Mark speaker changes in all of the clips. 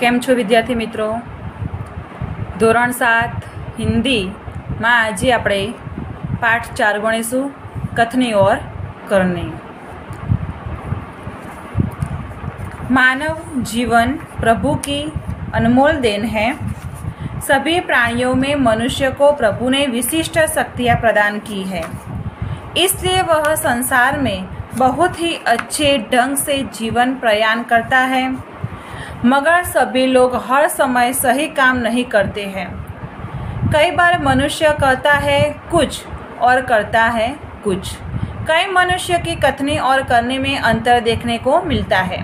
Speaker 1: કેમ છો વિદ્યાર્થી મિત્રો? ધોરણ સાત હિન્દીમાં આજે આપણે પાઠ ચાર ગણીશું, કથની ઓર કરની. मानव जीवन प्रभु की अनमोल देन है सभी प्राणियों में मनुष्य को प्रभु ने विशिष्ट शक्तियाँ प्रदान की है इसलिए वह संसार में बहुत ही अच्छे ढंग से जीवन प्रयाण करता है मगर सभी लोग हर समय सही काम नहीं करते हैं कई बार मनुष्य करता है कुछ और करता है कुछ कई मनुष्य की कथनी और करने में अंतर देखने को मिलता है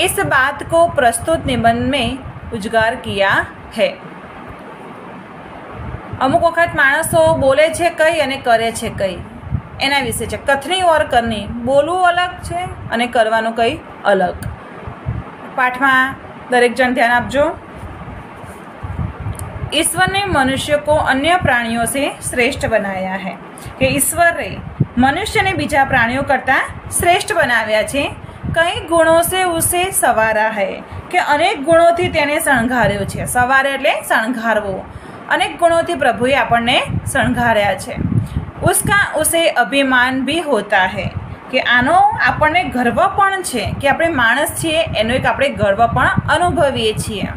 Speaker 1: इस बात को प्रस्तुत निबंध में उजागर किया है અમુક વખત માણસો બોલે છે કંઈ અને કરે છે કંઈ એના વિશે છે કથની ઓર કરની બોલવું અલગ છે અને કરવાનું કંઈ અલગ પાઠમાં દરેક જણ ધ્યાન આપજો ईश्वर ने मनुष्य को अन्य प्राणियों से श्रेष्ठ बनाया है કે ઈશ્વરે મનુષ્યને બીજા પ્રાણીઓ કરતાં શ્રેષ્ઠ બનાવ્યા છે કઈ ગુણો સે ઉસે સવારા હૈ કે અનેક ગુણોથી તેને શણગાર્યો છે સવારે એટલે શણગારવો અનેક ગુણોથી પ્રભુએ આપણને શણગાર્યા છે ઉસકા ઉસે અભિમાન ભી હોતા હૈ કે આનો આપણને ગર્વ પણ છે કે આપણે માણસ છીએ, એનો એક આપણે ગર્વ પણ અનુભવીએ છીએ.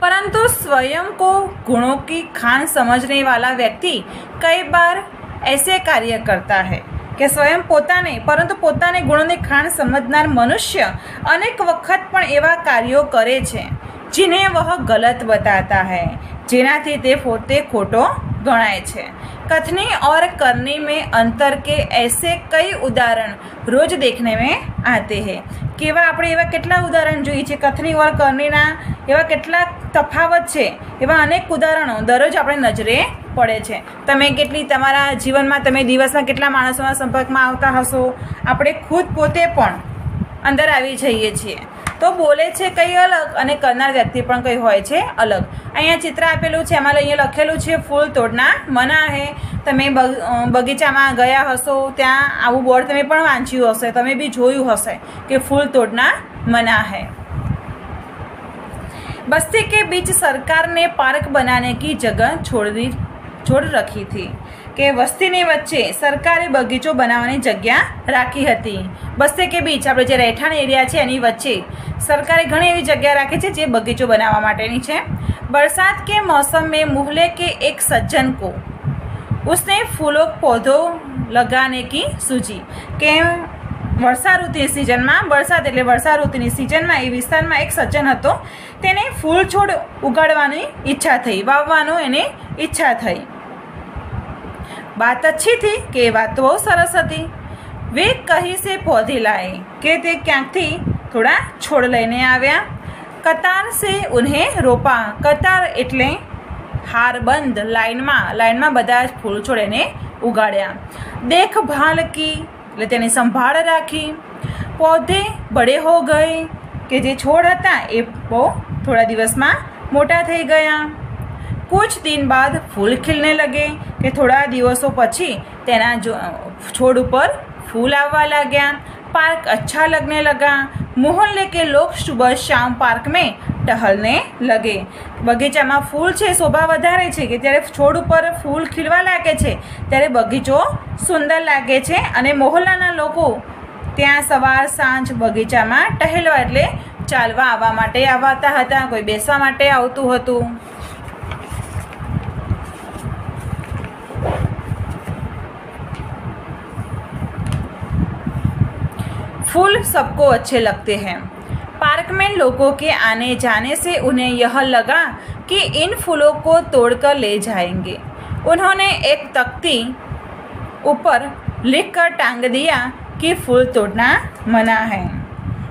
Speaker 1: પરંતુ સ્વયં કો ગુણો કી ખાન સમજને વાલા વ્યક્તિ કઈ બાર એસે કાર્ય કરતા હૈ કે સ્વયં પોતાને, પરંતુ પોતાને ગુણોની ખાણ સમજનાર મનુષ્ય અનેક વખત પણ એવા કાર્યો કરે છે, જેને વહ ગલત બતાતા હૈ, જેનાથી તે પોતે ખોટો ગણાય છે. कथनी और करने में अंतर के ऐसे कई उदाहरण रोज देखने में आते हैं કેવા આપણે એવા કેટલા ઉદાહરણ જોઈએ છે કથની ઓર કરણીના એવા કેટલા તફાવત છે એવા અનેક ઉદાહરણો દરરોજ આપણે નજરે પડે છે તમે કેટલી તમારા જીવનમાં તમે દિવસમાં કેટલા માણસોના સંપર્કમાં આવતા હશો આપણે ખુદ પોતે પણ અંદર આવી જઈએ છીએ તો બોલે છે કંઈ અલગ અને કરનાર વ્યક્તિ પણ કંઈ હોય છે અલગ. અહીંયા ચિત્ર આપેલું છે, એમાં અહીંયા લખેલું છે, ફૂલ તોડના મના હે તમે બગીચામાં ગયા હશો, ત્યાં આવું બોર્ડ તમે પણ વાંચ્યું હશે, તમે બી જોયું હશે કે ફૂલ તોડના મના હે બસ્તી કે બીચ સરકાર ને પાર્ક બનાને કી જગ્યા છોડ છોડ રખી હતી. કે વસ્તીની વચ્ચે સરકારે બગીચો બનાવવાની જગ્યા રાખી હતી. બસ્તે કે બીચ, આપણે જે રહેઠાણ એરિયા છે એની વચ્ચે સરકારે ઘણી એવી જગ્યા રાખી છે જે બગીચો બનાવવા માટેની છે. બરસાત કે મોસમ મેં મુહલે કે એક સજ્જન કો. ઉસને ફૂલો, પૌધો લગાને કી સૂજી. કે વર્ષા ઋતુની સિઝનમાં, વરસાદ એટલે વર્ષા ઋતુની સિઝનમાં એ વિસ્તારમાં એક સજ્જન હતો. તેને ફૂલ છોડ ઉગાડવાની ઈચ્છા થઈ, વાવવાનું એને ઈચ્છા થઈ. બાત અચ્છી થી કે વાત બહુ સરસ હતી. વે કહી સે પૌધે લાએ કે તે ક્યાંકથી થોડા છોડ લઈને આવ્યા. કતાર સે ઉન્હે રોપા. કતાર એટલે હારબંધ લાઈનમાં લાઈનમાં બધા જ ફૂલ છોડ એને ઉગાડ્યા. દેખભાલ કી, એટલે તેની સંભાળ રાખી. પૌધે બડે હો ગયે કે જે છોડ હતા એ બહુ થોડા દિવસમાં મોટા થઈ ગયા. કુછ દિન બાદ ફૂલ ખીલને લગે કે થોડા દિવસો પછી તેના છોડ ઉપર ફૂલ આવવા લાગ્યા પાર્ક અચ્છા લગને લગા મોહલ્લે કે લોક સુબહ શામ પાર્ક મેં ટહલને લગે બગીચામાં ફૂલ છે શોભા વધારે છે કે જ્યારે છોડ ઉપર ફૂલ ખીલવા લાગે છે, ત્યારે બગીચો સુંદર લાગે છે અને મોહલ્લાના લોકો ત્યાં સવાર, સાંજ બગીચામાં ટહેલવા એટલે ચાલવા આવવા માટે આવતા હતા, કોઈ બેસવા માટે આવતું હતું. फूल सबको अच्छे लगते हैं पार्क में लोगों के आने जाने से उन्हें यह लगा कि इन फूलों को तोड़कर ले जाएंगे उन्होंने एक तख्ती ऊपर लिखकर टांग दिया कि फूल तोड़ना मना है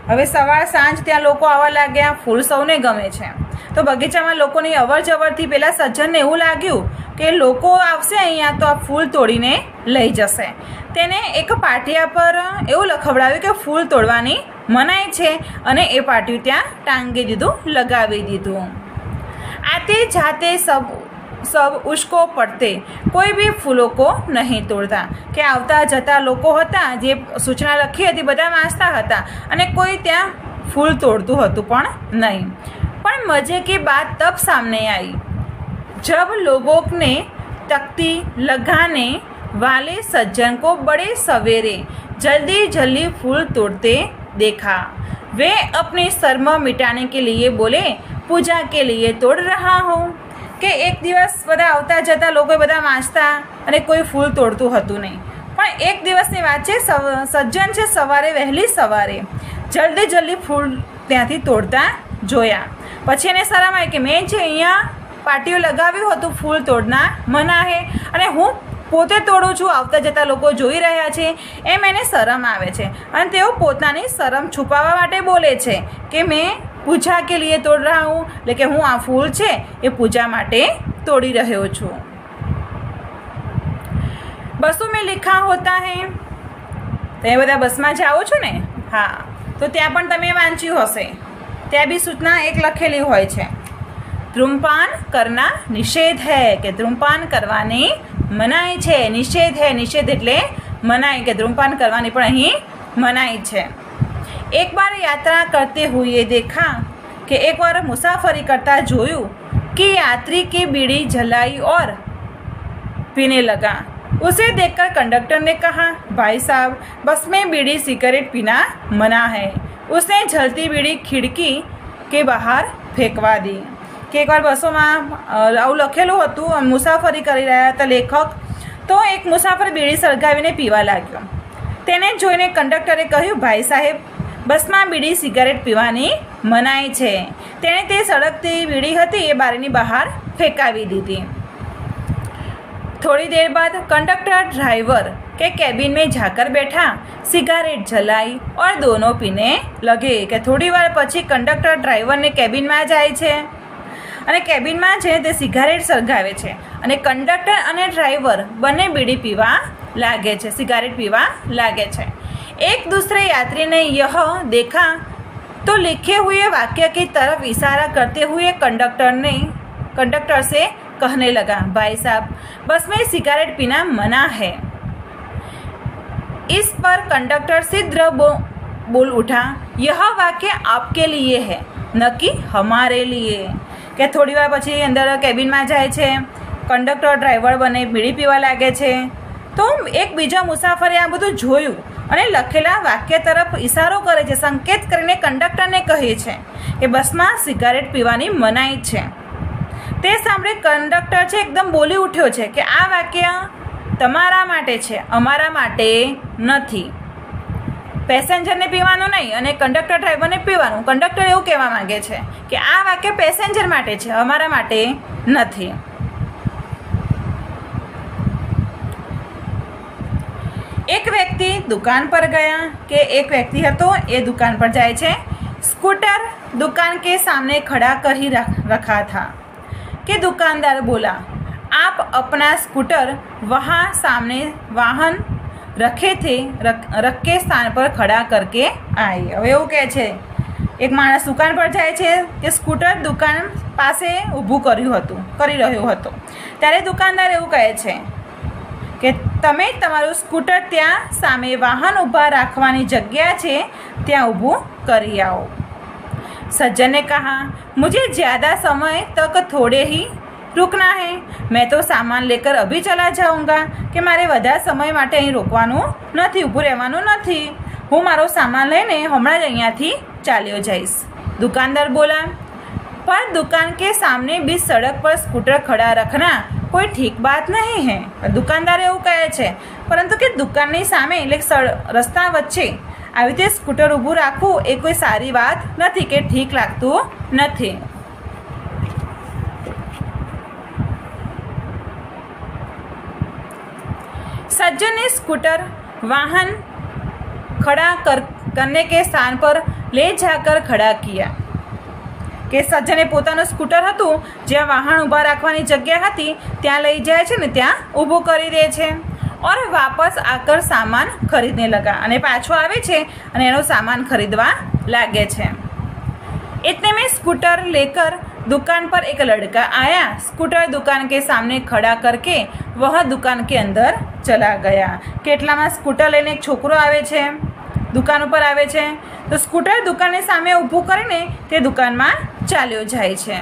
Speaker 1: હવે સવાર સાંજ ત્યાં લોકો આવવા લાગ્યા ફૂલ સૌને ગમે છે તો બગીચામાં લોકોની અવર જવરથી પેલા સજ્જનને એવું લાગ્યું કે લોકો આવશે અહીંયા તો આ ફૂલ તોડીને લઈ જશે તેને એક પાટિયા પર એવું લખવડાવ્યું કે ફૂલ તોડવાની મનાય છે અને એ પાટિયું ત્યાં ટાંગી દીધું, લગાવી દીધું. આ તે જાતે સબ સબ ઉશ્કો પડતે. કોઈ બી ફૂલો કો નહીં તોડતા. કે આવતા જતા લોકો હતા, જે સૂચના લખી હતી, બધા વાંચતા હતા અને કોઈ ત્યાં ફૂલ તોડતું હતું પણ નહીં. પણ મજે કે બાદ તબ સામને આવી જબ લોગોને તકતી લગાને वाले सज्जन को बड़े सवेरे जल्दी जल्दी फूल तोड़ते देखा वे अपनी शर्म मिटाने के लिए बोले पूजा के लिए तोड़ रहा हूँ કે એક દિવસ બધા આવતા જતા લોકો બધા વાંચતા અને કોઈ ફૂલ તોડતું હતું નહીં પણ એક દિવસની વાત છે સવ- સજ્જન છે સવારે વહેલી સવારે જલ્દી જલ્દી ફૂલ ત્યાંથી તોડતા જોયા પછી એને શરમ આવી કે મેં જે અહીંયા પાટીઓ લગાવ્યું હતું ફૂલ તોડના મના હે અને હું પોતે તોડું છું, આવતા જતા લોકો જોઈ રહ્યા છે, એમ એને શરમ આવે છે. અને તેઓ પોતાની શરમ છુપાવવા માટે બોલે છે કે મેં પૂજા કે લીએ તોડ રહા હું, એટલે કે હું આ ફૂલ છે, એ પૂજા માટે તોડી રહ્યો છું. બસો મેં લિખા હોતા હે. તમે બધા બસમાં જાઓ છો ને? હા. તો ત્યાં પણ તમે વાંચ્યું હશે. ત્યાં બી સૂચના એક લખેલી હોય છે. ધૂમપાન કરના નિષેધ હૈ કે ધૂમપાન કરવાની મનાઈ છે નિષેધ હૈ નિષેધ એટલે મનાઈ કે ધૂમપાન કરવાની પણ અહીં મનાઈ છે એક બાર યાત્રા કરતે હુએ દેખા કે એક વાર મુસાફરી કરતા જોયું કે यात्री की बीड़ी जलाई और पीने लगा उसे देखकर कंडक्टर ने कहा भाई साहब बस में बीड़ी सिगरेट पीना मना है उसने जलती बीड़ी खिड़की કે બહાર ફેંકવા દી કે એકવાર બસોમાં આવું લખેલું હતું મુસાફરી કરી રહ્યા હતા લેખક. તો એક મુસાફર બીડી સળગાવીને પીવા લાગ્યો. તેને જોઈને કંડક્ટરે કહ્યું, ભાઈ સાહેબ, બસમાં બીડી સિગારેટ પીવાની મનાય છે. તેણે તે સળગતી બીડી હતી એ બારીની બહાર ફેંકાવી દીધી. થોડી દેર બાદ કંડક્ટર, ડ્રાઈવર કે કેબિન મેં ઝાકર બેઠા, સિગારેટ જલાઈ ઓર દોનો પીને લગે કે થોડી વાર પછી કંડક્ટર, ડ્રાઈવરને કેબિનમાં જાય છે. અને કેબિનમાં છે તે સિગારેટ સળગાવે છે અને કંડક્ટર અને ડ્રાઈવર બંને બીડી પીવા લાગે છે સિગારેટ પીવા લાગે છે एक दूसरे यात्री ने यह देखा तो लिखे हुए वाक्य की तरफ इशारा करते हुए कंडक्टर ने कंडक्टर से कहने लगा भाई साहब बस में सिगरेट पीना मना है इस पर कंडक्टर सिद्र बो, बोल उठा यह वाक्य आपके लिए है न कि हमारे लिए કે થોડી વાર પછી અંદર કેબિનમાં જાય છે, કંડક્ટર, ડ્રાઈવર બને, બીડી પીવા લાગે છે. તો એક બીજા મુસાફરે આ બધું જોયું અને લખેલા વાક્ય તરફ ઇશારો કરે છે, સંકેત કરીને કંડક્ટરને કહે છે કે બસમાં સિગારેટ પીવાની મનાઈ છે. તે સાંભળી કંડક્ટર છે, એકદમ બોલી ઉઠ્યો છે કે આ વાક્ય તમારા માટે છે, અમારા માટે નથી. પેસેન્જરને પીવાનું નહીં અને કંડક્ટર ડ્રાઈવરને પીવાનું કંડક્ટર એવું કહેવા માંગે છે કે આ વાક્ય પેસેન્જર માટે છે અમારા માટે નથી એક વ્યક્તિ દુકાન પર ગયા કે એક વ્યક્તિ હતો એ દુકાન પર જાય છે સ્કૂટર दुकान के सामने खड़ा कर ही रख रखा था कि दुकानदार बोला आप अपना स्कूटर वहाँ सामने वाहन રખે થે રખકે સ્થાન પર ખડા કરકે આવી હવે એવું કહે છે, એક માણસ દુકાન પર જાય છે કે સ્કૂટર દુકાન પાસે ઊભું કર્યું હતું, કરી રહ્યું હતું. ત્યારે દુકાનદાર એવું કહે છે કે તમે તમારું સ્કૂટર ત્યાં સામે વાહન ઊભા રાખવાની જગ્યા છે, ત્યાં ઊભું કરી આવો. સજ્જને કહા, મુજે જ્યાદા સમય તક થોડે હી रुकना है मैं तो सामान लेकर अभी चला जाऊंगा કે મારે વધારે સમય માટે અહીં રોકવાનું નથી ઊભું રહેવાનું નથી હું મારો સામાન લઈને હમણાં જ અહીંયાથી ચાલ્યો જઈશ दुकानदार बोला पर दुकान के सामने बीच सड़क पर स्कूटर खड़ा रखना કોઈ ઠીક બાત નહીં હે દુકાનદાર એવું કહે છે પરંતુ કે દુકાનની સામે એટલે કે સડ- રસ્તા વચ્ચે આવી રીતે સ્કૂટર ઊભું રાખવું એ કોઈ સારી વાત નથી કે ઠીક લાગતું નથી सज्जन ने स्कूटर वाहन खड़ा कर करने के स्थान पर ले जाकर खड़ा किया કે સજ્જને પોતાનું સ્કૂટર હતું જ્યાં વાહન ઊભા રાખવાની જગ્યા હતી ત્યાં લઈ જાય છે ને ત્યાં ઊભું કરી દે છે और वापस आकर सामान खरीदने लगा અને પાછો આવે છે અને એનો સામાન ખરીદવા લાગે છે इतने में स्कूटर लेकर दुकान पर एक लड़का आया स्कूटर दुकान के सामने खड़ा करके वह दुकान के अंदर चला गया કેટલામાં સ્કૂટર લઈને એક છોકરો આવે છે દુકાન ઉપર આવે છે તો સ્કૂટર દુકાનની સામે ઊભું કરીને તે દુકાનમાં ચાલ્યો જાય છે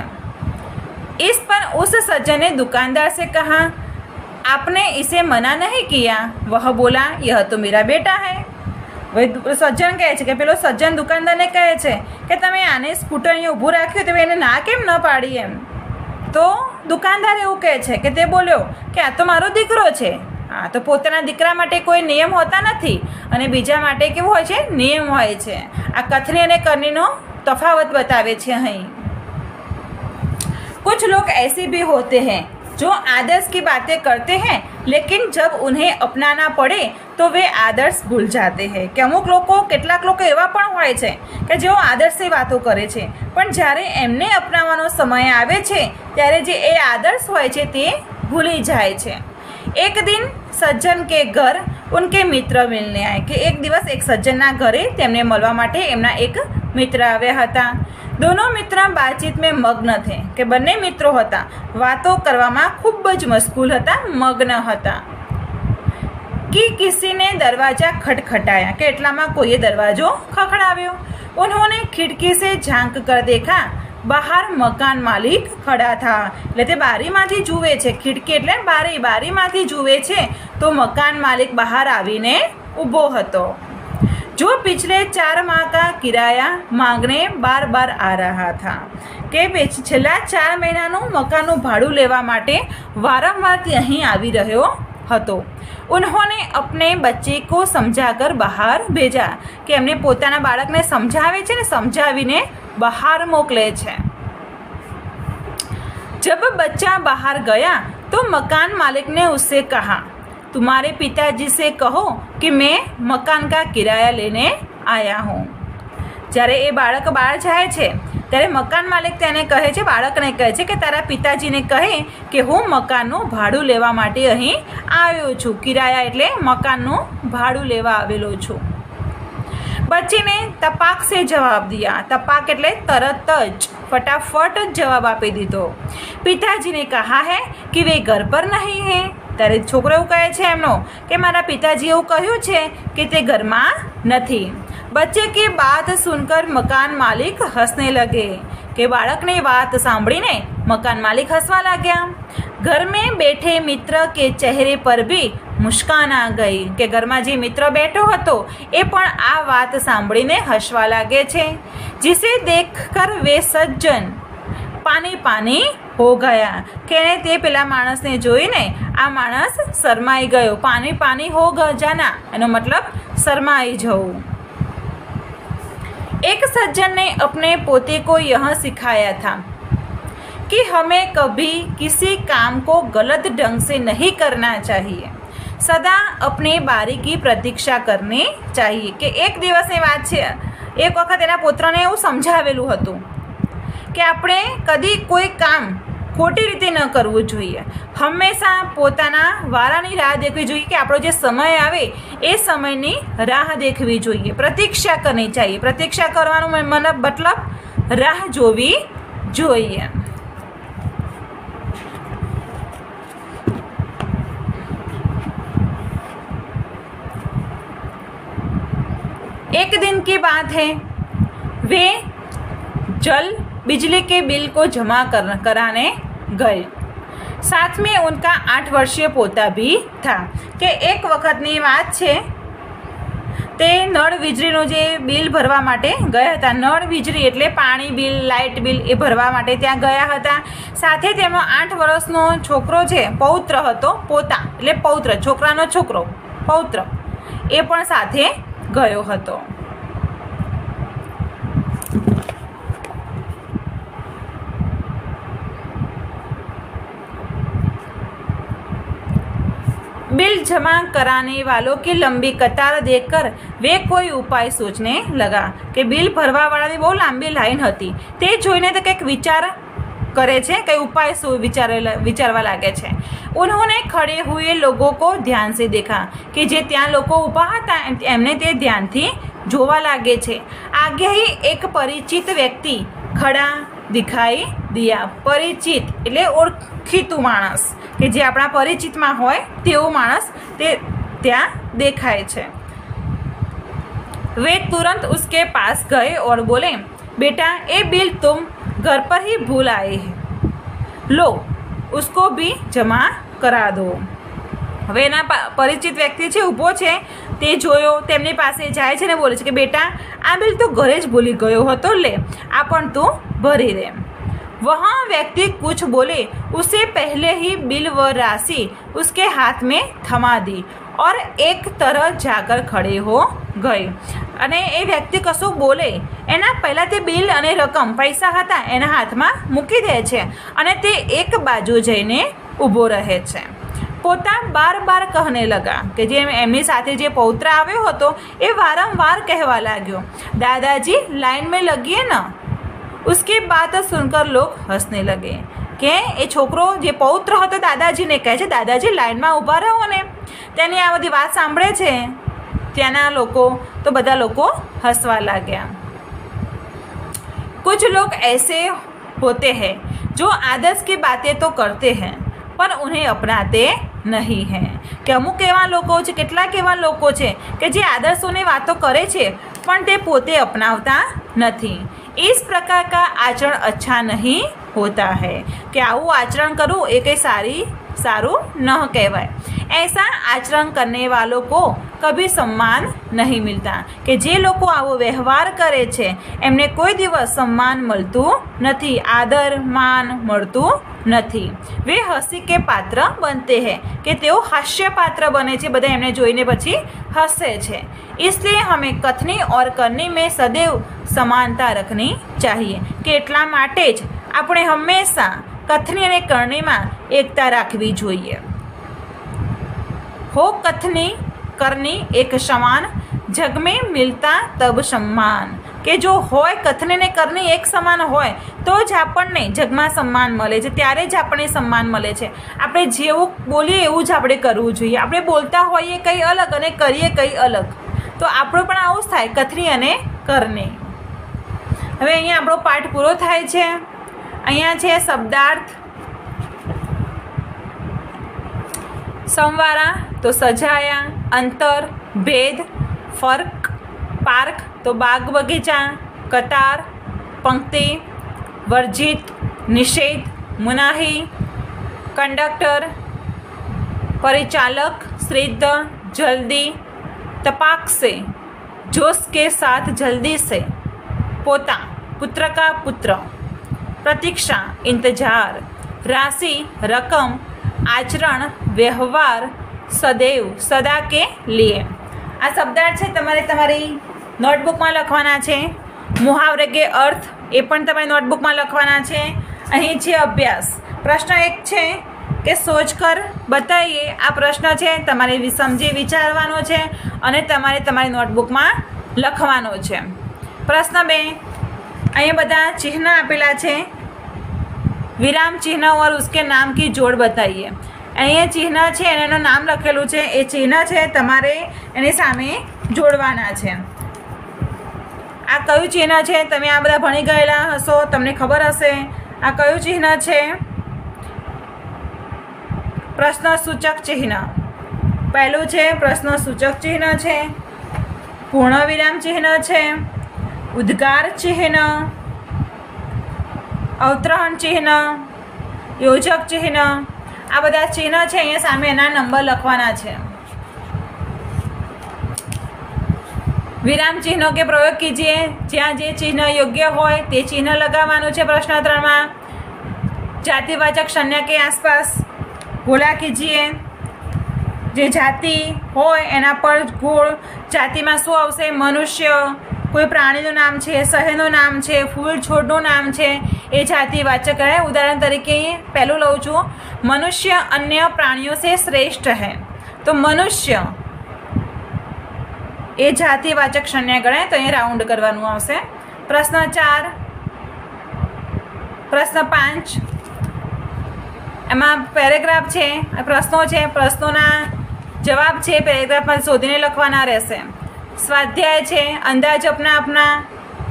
Speaker 1: इस पर उस सज्जन ने दुकानदार से कहा आपने इसे मना नहीं किया वह बोला यह तो मेरा बेटा है હવે સજ્જન કહે છે કે પેલો સજ્જન દુકાનદારને કહે છે કે તમે આને સ્કૂટર અહીંયા ઊભું રાખ્યું તો એને ના કેમ ન પાડી એમ તો દુકાનદાર એવું કહે છે કે તે બોલ્યો કે આ તો મારો દીકરો છે હા તો પોતાના દીકરા માટે કોઈ નિયમ હોતા નથી અને બીજા માટે કેવું હોય છે નિયમ હોય છે આ કથની અને કરનીનો તફાવત બતાવે છે અહીં कुछ लोग ऐसे भी होते हैं जो आदर्श की बातें करते हैं लेकिन जब उन्हें अपनाना પડે તો વે આદર્શ ભૂલ જાતે हैं કે અમુક લોકો કેટલાક લોકો એવા પણ હોય છે કે જેઓ આદર્શની વાતો કરે છે પણ જ્યારે એમને અપનાવવાનો સમય આવે છે ત્યારે જે એ આદર્શ હોય છે તે ભૂલી જાય છે એક દિન સજ્જન કે ઘર, ઉનકે મિત્ર મિલને આય. કે એક દિવસ એક સજ્જનના ઘરે તેમને મળવા માટે એમના એક મિત્ર આવ્યા હતા. દોનો મિત્ર વાતચીત મેં મગ્ન થે, કે બંને મિત્રો હતા. વાતો કરવામાં ખૂબ જ મશગુલ હતા, મગ્ન હતા. કી કિસીને દરવાજા ખટખટાયા, કે એટલામાં કોઈએ દરવાજો ખખડાવ્યો? उन्होंने ખિડકી સે झांक કર દેખા બહાર મકાન માલિક ખડા થા. એટલે તે બારીમાંથી જુએ છે. ખીડકી એટલે બારી, બારીમાંથી જુએ છે. તો મકાન માલિક બહાર આવીને ઊભો હતો. જો પિછલે ચાર માહ કા કિરાયા માંગને બાર બાર આ રહ્યા થા. કે છેલ્લા ચાર મહિનાનું મકાનનું ભાડું લેવા માટે વારંવાર અહીં આવી રહ્યો હતો. ઉન્હોને અપને બચ્ચે કો સમજાકર બહાર ભેજા કે એમને પોતાના બાળકને સમજાવે છે ને સમજાવીને બહાર મોકલે છે जब बच्चा बाहर गया तो मकान मालिक ने उससे कहा तुम्हारे पिताजी से कहो कि मैं मकान का किराया लेने आया हूँ જ્યારે એ બાળક બહાર જાય છે ત્યારે મકાન માલિક તેને કહે છે, બાળકને કહે છે કે, તારા પિતાજીને કહે કે, હું મકાનનું ભાડું લેવા માટે અહીં આવ્યો છું. કિરાયા એટલે મકાનનું ભાડું લેવા આવેલો છું. બચ્ચીને તપાક સે જવાબ દિયા. તપાક એટલે તરત જ, ફટાફટ જ જવાબ આપી દીધો. પિતાજીને કહા હે કે, વે ઘર પર નહીં હે. ત્યારે છોકરો કહે છે એમનો કે, મારા પિતાજી એવું કહ્યું છે કે, તે ઘરમાં નથી. બચ્ચે કે બાત સુનકર મકાન માલિક હસને લગે કે બાળકની વાત સાંભળીને મકાન માલિક હસવા લાગ્યા ઘર મેં બેઠે મિત્ર કે ચહેરે પર બી મુસ્કાન આ ગઈ કે ઘરમાં જે મિત્ર બેઠો હતો એ પણ આ વાત સાંભળીને હસવા લાગે છે જીસે દેખ કર વે સજ્જન પાની પાની હો ગયા કે તે પેલા માણસને જોઈને આ માણસ શરમાઈ ગયો પાની પાની હો ગજાના એનો મતલબ શરમાઈ જવું एक सज्जन ने अपने पोते को यह सिखाया था कि हमें कभी किसी काम को गलत ढंग से नहीं करना चाहिए સદા अपने बारी की प्रतीक्षा करनी चाहिए કે એક દિવસની વાત છે એક વખત એના પુત્રને એવું સમજાવેલું હતું કે આપણે કદી કોઈ કામ ખોટી રીતે ન કરવું જોઈએ હંમેશા પોતાના વારાની રાહ દેખવી જોઈએ કે આપણો જે સમય આવે એ સમયની રાહ દેખવી જોઈએ પ્રતીક્ષા કરવી चाहिए પ્રતીક્ષા કરવાનું મને મતલબ રાહ જોવી જોઈએ एक दिन की बात है वे जल बिजली के बिल को जमा कर कराने गए साथ में उनका आठ वर्षीय पोता भी था કે એક વખતની વાત છે તે નળ વીજળીનું જે બિલ ભરવા માટે ગયા હતા નળ વીજળી એટલે પાણી બિલ લાઇટ બિલ એ ભરવા માટે ત્યાં ગયા હતા સાથે તેમનો આઠ વર્ષનો છોકરો છે પૌત્ર હતો પોતા એટલે પૌત્ર છોકરાનો છોકરો પૌત્ર એ પણ સાથે ગયો હતો बिल जमा कराने वालों की लंबी कतार देखकर વે કોઈ ઉપાય સૂચને લગા કે બિલ ભરવાવાળાની બહુ લાંબી લાઈન હતી. તે જોઈને તો કંઈક વિચાર કરે છે, કઈ ઉપાય શું વિચારે વિચારવા લાગે છે. उन्होंने ખડે હુએ લોકો को ध्यान से देखा કે જે ત્યાં લોકો ઊભા હતા એમને તે ધ્યાનથી જોવા લાગે છે. આગે એક પરિચિત વ્યક્તિ ખડા દેખાઈ દિયા પરિચિત એટલે ઓળખીતું માણસ કે જે આપણા પરિચિતમાં હોય તેવો માણસ તે ત્યાં દેખાય છે वे तुरंत उसके पास गए और बोले बेटा ये बिल तुम घर पर ही भूल आए हैं लो उसको भी જમા કરા દો હવે એના પા- પરિચિત વ્યક્તિ છે ઊભો છે તે જોયો તેમની પાસે જાય છે ને બોલે છે કે બેટા આ બિલ તો ઘરે જ ભૂલી ગયો હતો લે આ પણ તું ભરી દે वहाँ व्यक्ति कुछ बोले उसे पहले ही बिल व राशि उसके हाथ में थमा दी और एक तरह जाकर खड़े हो ગઈ અને એ વ્યક્તિ કશું બોલે એના પહેલાં તે બિલ અને રકમ પૈસા હતા એના હાથમાં મૂકી દે છે અને તે એક બાજુ જઈને ઊભો રહે છે પોતા બાર બાર કહને લગા કે જે એમની સાથે જે પૌત્ર આવ્યો હતો એ વારંવાર કહેવા લાગ્યો દાદાજી લાઈન મેં લગીએ ના उसकी बात सुनकर लोग हंसने लगे કે એ છોકરો જે પૌત્ર હતો દાદાજીને કહે છે દાદાજી લાઈનમાં ઊભા રહો ને તેની આ બધી વાત સાંભળે છે ત્યાંના લોકો તો બધા લોકો હસવા લાગ્યા कुछ लोग ऐसे होते हैं जो आदर्श की बातें तो करते हैं पर उन्हें अपनाते નહીં હૈ કે અમુક એવા લોકો છે કેટલાક એવા લોકો છે કે જે આદર્શોની વાતો કરે છે પણ તે પોતે અપનાવતા નથી इस प्रकार का आचरण अच्छा नहीं होता है કે આવું આચરણ કરવું એ કંઈ સારી સારું ન કહેવાય ऐसा आचरण करने वालों को કભી સન્માન નહીં મિલતા કે જે લોકો આવો વ્યવહાર કરે છે એમને કોઈ દિવસ સન્માન મળતું નથી આદર માન મળતું નથી વે હસી કે પાત્ર બનતે હૈ કે તેઓ હાસ્ય પાત્ર બને છે બધા એમને જોઈને પછી હસે છે इसलिए हमें कथनी और करनी में सदैव સમાનતા રખની ચાહીએ કે એટલા માટે જ આપણે હંમેશા કથની અને કરણીમાં એકતા રાખવી જોઈએ हो कथनी करनी एक समान जग में मिलता तब सम्मान કે જો હોય, કથને ને કરની એક સમાન હોય, તો જ આપણને જગમાં સન્માન મળે છે, ત્યારે જ આપણને સન્માન મળે છે. આપણે જેવું બોલીએ એવું જ આપણે કરવું જોઈએ. આપણે બોલતા હોઈએ કંઈ અલગ અને કરીએ કંઈ અલગ. તો આપણો પણ આવું જ થાય, કથની અને કરની. હવે અહીંયા આપણો પાઠ પૂરો થાય છે. અહીંયા છે શબ્દાર્થ. સંવારા, તો સજાયા, અંતર, ભેદ, ફર્ક, પાર્ક તો બાગ બગીચા, કતાર, પંક્તિ, વર્જિત, નિષેધ, મુનાહી, કંડક્ટર, પરિચાલક, શ્રીદ્ધ, જલ્દી તપાક સે જોશ કે સાથ જલ્દી છે પોતા, પુત્ર કા પુત્ર, પ્રતીક્ષા, ઇંતજાર, રાશિ, રકમ, આચરણ, વ્યવહાર, સદૈવ, સદા કે લીએ. આ શબ્દાર્થ છે તમારે તમારી નોટબુકમાં લખવાના છે. મુહાવરે કે અર્થ, એ પણ તમારે નોટબુકમાં લખવાના છે. અહીં છે અભ્યાસ. પ્રશ્ન એક છે કે સોચ કર બતાવીએ આ પ્રશ્ન છે, તમારે સમજી વિચારવાનો છે અને તમારે તમારી નોટબુકમાં લખવાનો છે. પ્રશ્ન બે. અહીંયા બધા ચિહ્ન આપેલા છે. વિરામ ચિહ્ન ઓર ઉસકે નામ કી જોડ બતાવીએ અહીંયા ચિહ્ન છે, અને એનું નામ લખેલું છે. એ ચિહ્ન છે, તમારે એની સામે જોડવાના છે. આ કયું ચિહ્ન છે? તમે આ બધા ભણી ગયેલા હશો, તમને ખબર હશે. આ કયું ચિહ્ન છે? પ્રશ્ન સૂચક ચિહ્ન. પહેલું છે પ્રશ્ન સૂચક ચિહ્ન છે. પૂર્ણ વિરામ ચિહ્ન છે. ઉદ્ગાર ચિહ્ન. અવતરણ ચિહ્ન. યોજક ચિહ્ન. આ બધા ચિહ્ન છે, અહીંયા સામે એના નંબર લખવાના છે. વિરામ ચિહ્નો કે પ્રયોગ કીજીએ. જ્યાં જે ચિહ્ન યોગ્ય હોય તે ચિહ્ન લગાવવાનું છે પ્રશ્ન ત્રણમાં. જાતિવાચક સંજ્ઞા કે આસપાસ. ગોળા કીજીએ. જે જાતિ હોય એના પર ગોળ. જાતિમાં શું આવશે? મનુષ્ય. કોઈ પ્રાણીનું નામ છે, શહેરનું નામ છે, ફૂલ છોડનું નામ છે, એ જાતિવાચક કહેવાય ઉદાહરણ તરીકે પહેલું લઉં છું. મનુષ્ય અન્ય પ્રાણીઓ છે શ્રેષ્ઠ હૈ. તો મનુષ્ય એ જાતિવાચક સંજ્ઞા ગણાય તો અહીંયા રાઉન્ડ કરવાનું આવશે. પ્રશ્ન ચાર, પ્રશ્ન પાંચ. એમાં પેરેગ્રાફ છે, પ્રશ્નો છે, પ્રશ્નોના જવાબ છે, પેરેગ્રાફમાં શોધીને લખવાના રહેશે. સ્વાધ્યાય છે, અંદાજ અપના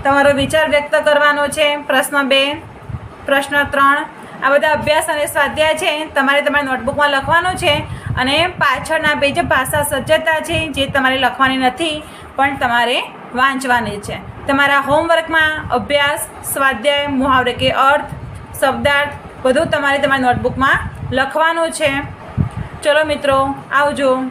Speaker 1: તમારો વિચાર વ્યક્ત કરવાનો છે, પ્રશ્ન બે. પ્રશ્ન ત્રણ, આ બધા અભ્યાસ અને સ્વાધ્યાય છે, તમારે તમારા નોટબુકમાં લખવાનું છે અને પાછળના પેજ ભાષા સજ્જતા છે, જે તમારે લખવાની નથી, પણ તમારે વાંચવાની છે. તમારા હોમવર્કમાં અભ્યાસ, સ્વાધ્યાય મુહાવરે કે અર્થ, શબ્દાર્થ, બધું તમારે તમારી નોટબુકમાં લખવાનું છે. ચલો મિત્રો, આવજો.